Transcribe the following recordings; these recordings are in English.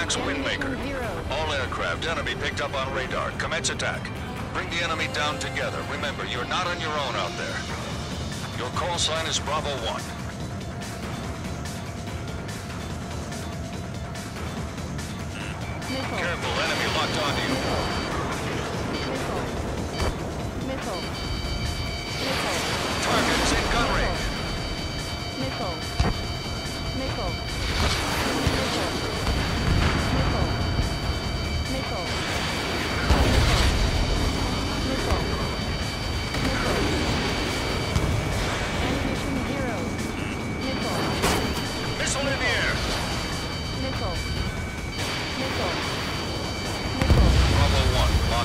Fox Windmaker. All aircraft enemy picked up on radar. Commence attack. Bring the enemy down together. Remember, you're not on your own out there. Your call sign is Bravo 1. Hmm. Careful, enemy locked onto you.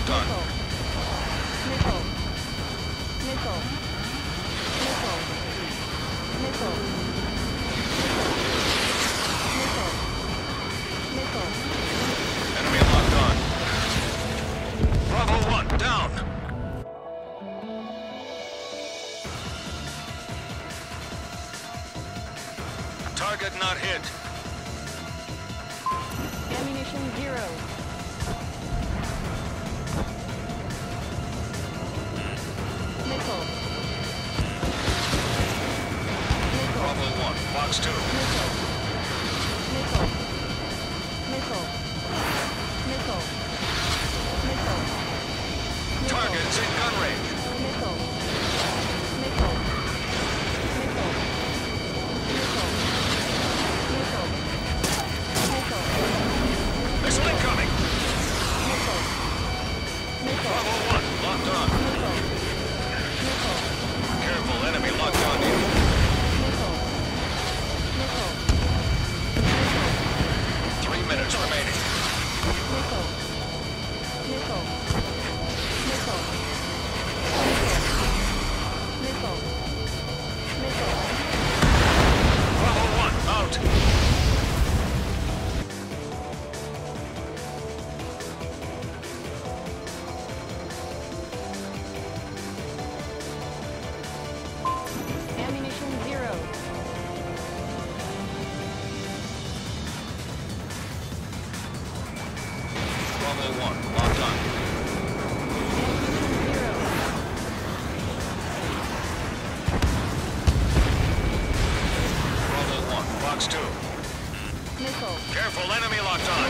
1. Missile. Missile. Missile. Missile. Missile. Missile. Enemy locked on. Bravo 1, down. Target not hit. Ammunition zero. Those. Bravo 1, locked on. Bravo 1, Fox 2. Missile. Careful, enemy locked on.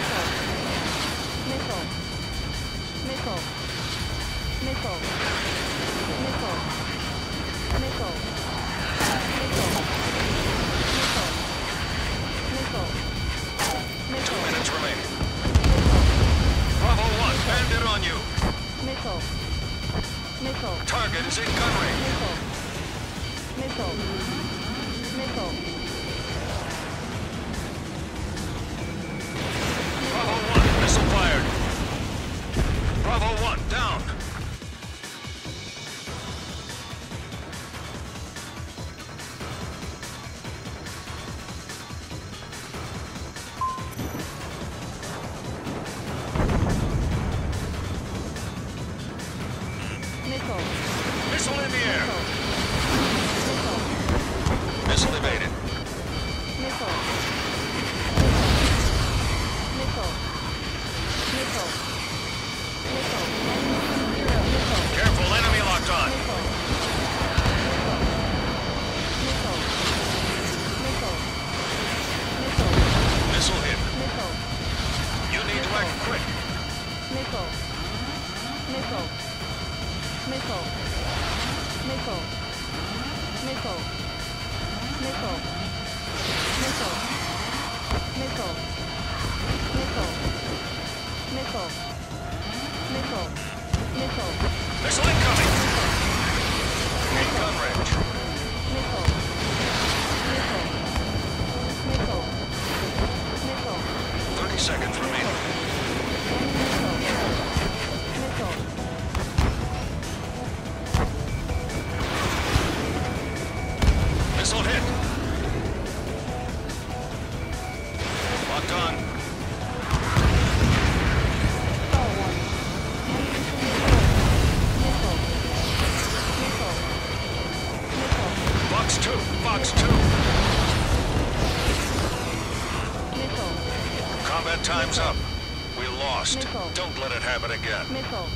Missile. Missile. Missile. Missile. Missile. Act quick. Missile. Missile. Missile. Missile. Missile. Missile. Missile. Missile. Missile. Time's up. We lost. Missile. Don't let it happen again. Missile.